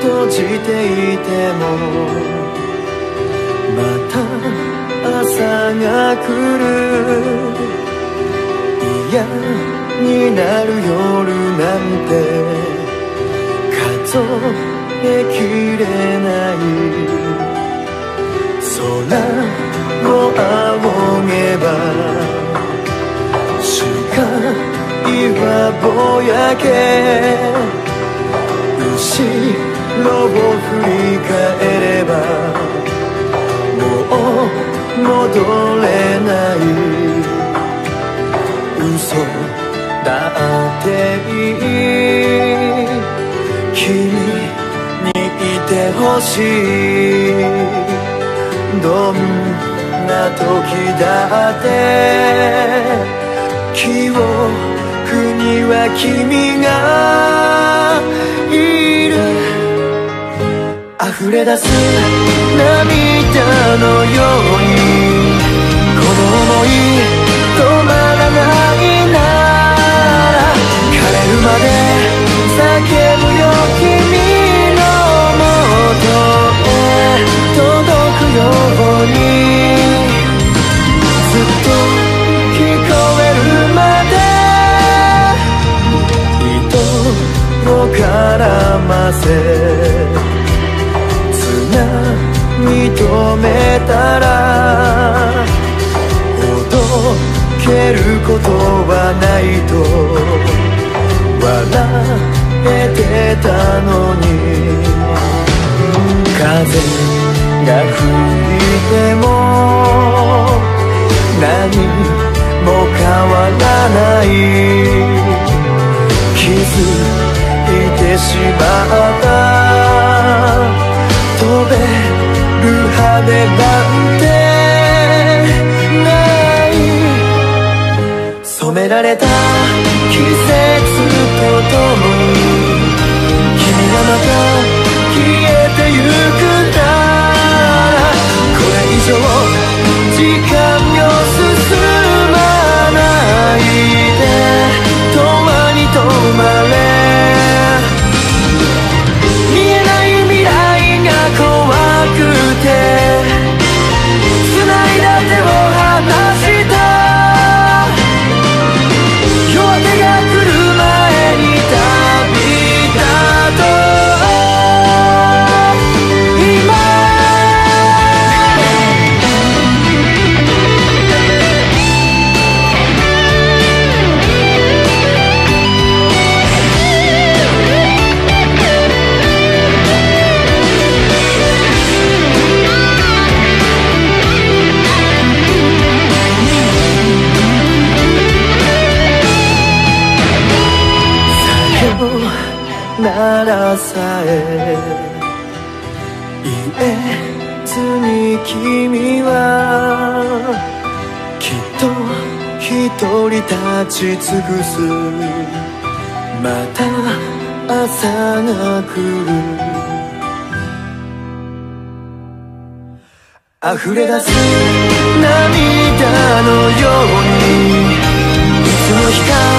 閉じていてもまた朝が来る。嫌になる夜なんて数えきれない。空を仰げば視界はぼやけ。ろを振り返ればもう戻れない。嘘だっていい。君にいてほしい。どんな時だって記憶には君が溢れ出す涙のようにこの想い止まらないなら枯れるまで叫ぶよ君のもとへ届くようにずっと聞こえるまで糸を絡ませぎ止めたらほどけることはないと笑えてたのに。風が吹いても何も変わらない。気づいてしまっえられた。季節とともにらさえ言えずに君はきっと一人立ち尽くすまた朝が来る溢れ出す涙のように水の光